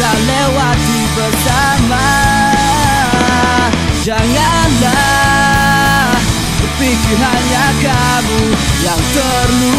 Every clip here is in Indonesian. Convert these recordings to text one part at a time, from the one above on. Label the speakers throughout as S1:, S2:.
S1: kita lewati bersama. Janganlah berpikir hanya kamu yang terluka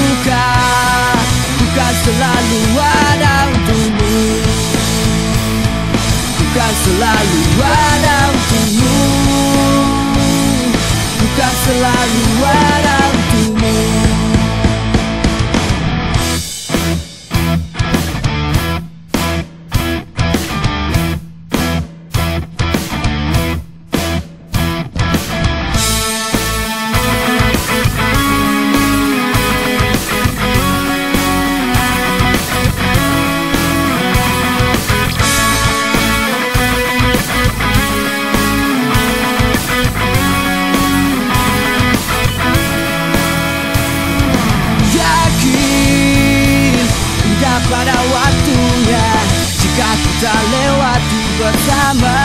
S1: bersama.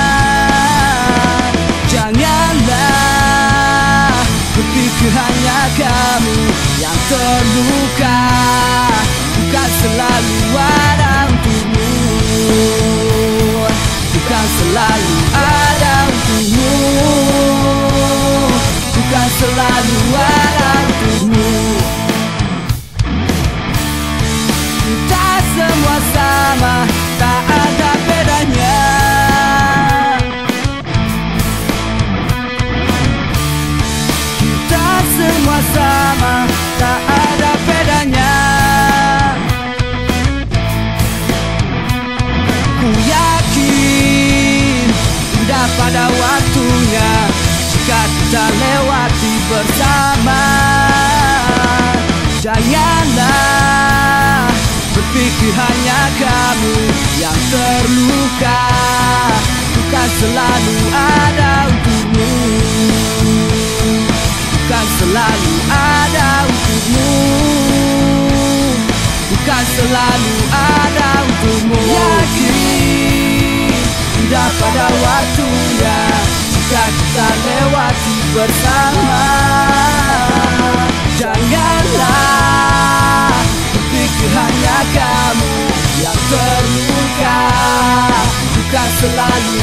S1: Janganlah Berpikir hanya kamu Yang terluka. Bukan selalu ada untukmu. Bukan selalu ada untukmu. Bukan selalu ada selalu ada untukmu. Bukan selalu ada untukmu. Yakin Indah pada waktunya Jika kita lewati bersama. Janganlah Berpikir hanya kamu yang terluka. Bukan selalu